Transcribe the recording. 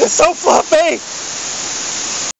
It's so fluffy.